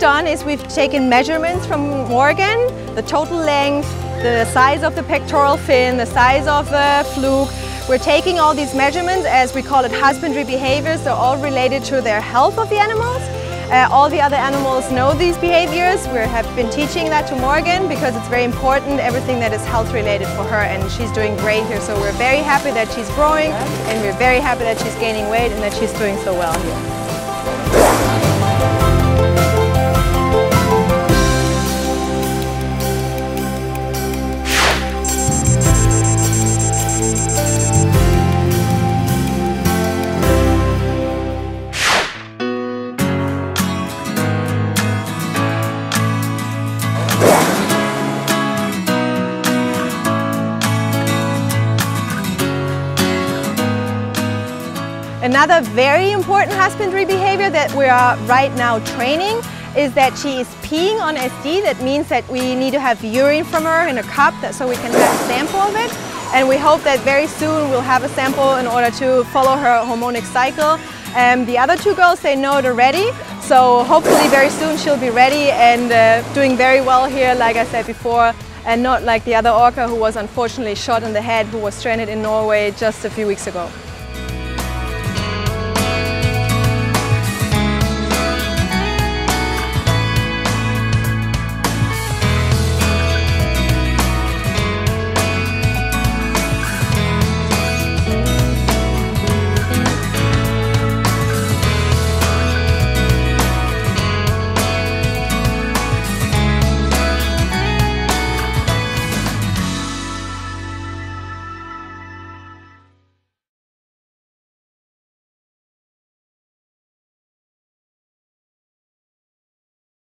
done is we've taken measurements from Morgan, the total length, the size of the pectoral fin, the size of the fluke. We're taking all these measurements as we call it husbandry behaviors. They're all related to their health of the animals. Uh, all the other animals know these behaviors. We have been teaching that to Morgan because it's very important, everything that is health related for her and she's doing great here. So we're very happy that she's growing and we're very happy that she's gaining weight and that she's doing so well here. Another very important husbandry behavior that we are right now training is that she is peeing on SD. That means that we need to have urine from her in a cup that, so we can have a sample of it. And we hope that very soon we'll have a sample in order to follow her hormonic cycle. Um, the other two girls, they know it already. So hopefully very soon she'll be ready and uh, doing very well here, like I said before. And not like the other orca who was unfortunately shot in the head, who was stranded in Norway just a few weeks ago.